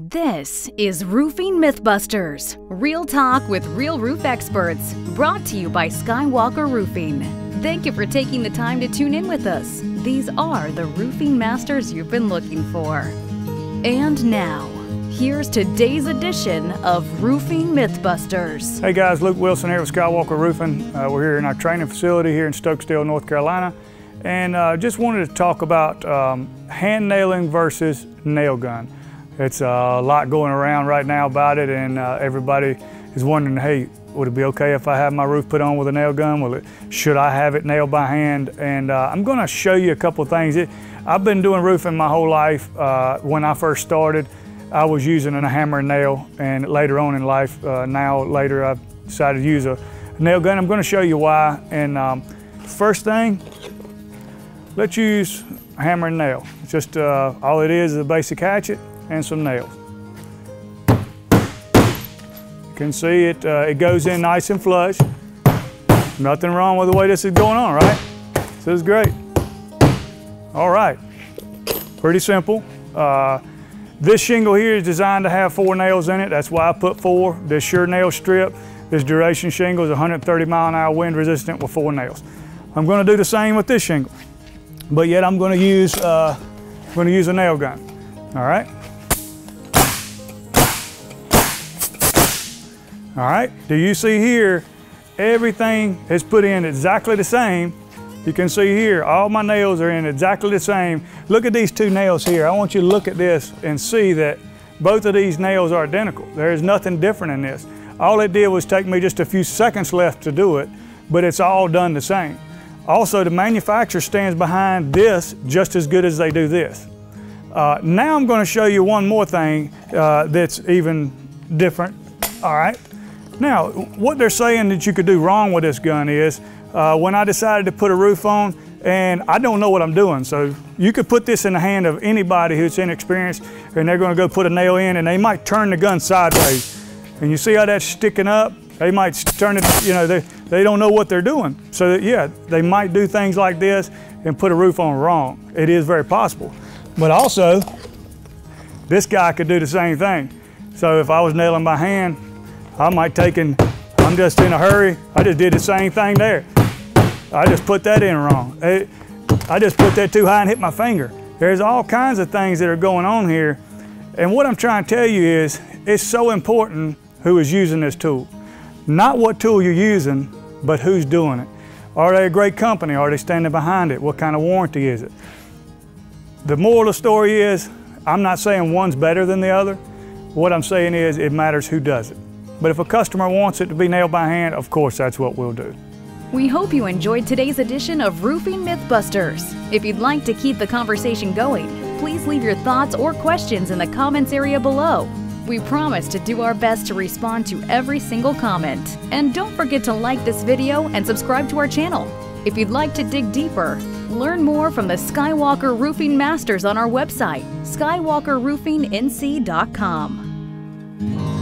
This is Roofing Mythbusters, real talk with real roof experts, brought to you by Skywalker Roofing. Thank you for taking the time to tune in with us. These are the roofing masters you've been looking for. And now, here's today's edition of Roofing Mythbusters. Hey guys, Luke Wilson here with Skywalker Roofing. Uh, we're here in our training facility here in Stokesdale, North Carolina, and uh, just wanted to talk about um, hand nailing versus nail gun. It's a lot going around right now about it, and uh, everybody is wondering, hey, would it be okay if I have my roof put on with a nail gun? Will it, should I have it nailed by hand? And uh, I'm going to show you a couple things. It, I've been doing roofing my whole life. Uh, when I first started, I was using a hammer and nail, and later on in life, uh, now later, I decided to use a nail gun. I'm going to show you why. And um, first thing, let's use a hammer and nail. Just uh, all it is is a basic hatchet and some nails. You can see it, uh, it goes in nice and flush. Nothing wrong with the way this is going on, right? This is great. All right, pretty simple. Uh, this shingle here is designed to have four nails in it. That's why I put four. This SureNail strip, this duration shingle is 130 mile an hour wind resistant with four nails. I'm gonna do the same with this shingle, but yet I'm gonna use, uh, I'm gonna use a nail gun, all right? All right, do you see here, everything is put in exactly the same. You can see here, all my nails are in exactly the same. Look at these two nails here. I want you to look at this and see that both of these nails are identical. There's nothing different in this. All it did was take me just a few seconds left to do it, but it's all done the same. Also, the manufacturer stands behind this just as good as they do this. Uh, now I'm going to show you one more thing uh, that's even different. All right. Now, what they're saying that you could do wrong with this gun is, uh, when I decided to put a roof on, and I don't know what I'm doing, so you could put this in the hand of anybody who's inexperienced, and they're gonna go put a nail in, and they might turn the gun sideways. And you see how that's sticking up? They might turn it, you know, they, they don't know what they're doing. So yeah, they might do things like this and put a roof on wrong. It is very possible. But also, this guy could do the same thing. So if I was nailing by hand, I might take and I'm just in a hurry. I just did the same thing there. I just put that in wrong. I just put that too high and hit my finger. There's all kinds of things that are going on here. And what I'm trying to tell you is it's so important who is using this tool. Not what tool you're using, but who's doing it. Are they a great company? Are they standing behind it? What kind of warranty is it? The moral of the story is I'm not saying one's better than the other. What I'm saying is it matters who does it. But if a customer wants it to be nailed by hand, of course that's what we'll do. We hope you enjoyed today's edition of Roofing Mythbusters. If you'd like to keep the conversation going, please leave your thoughts or questions in the comments area below. We promise to do our best to respond to every single comment. And don't forget to like this video and subscribe to our channel. If you'd like to dig deeper, learn more from the Skywalker Roofing Masters on our website, skywalkerroofingnc.com.